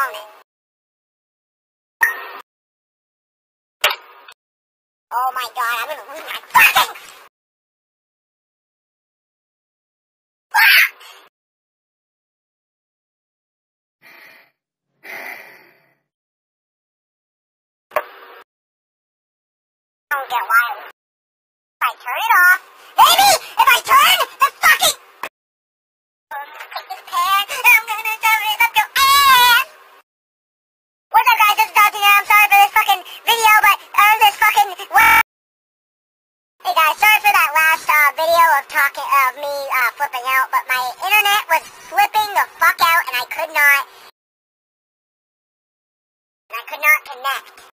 won't it? Oh my god, I'm gonna lose my fucking... I don't get why. If I turn it off, maybe if I turn Hey guys, sorry for that last uh, video of talking of me uh, flipping out, but my internet was flipping the fuck out, and I could not. I could not connect.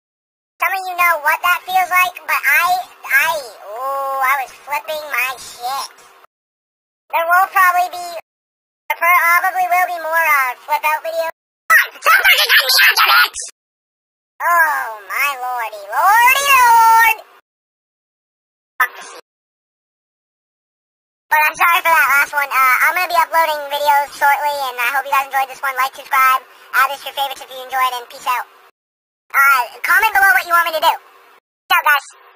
Some of you know what that feels like, but I, I, ooh, I was flipping my shit. There will probably be, there probably will be more uh, flip out videos. Oh my lordy, lordy lord! But I'm sorry for that last one. Uh, I'm gonna be uploading videos shortly, and I hope you guys enjoyed this one. Like, subscribe, add this to your favorites if you enjoyed, and peace out. Uh, comment below what you want me to do. Ciao, guys.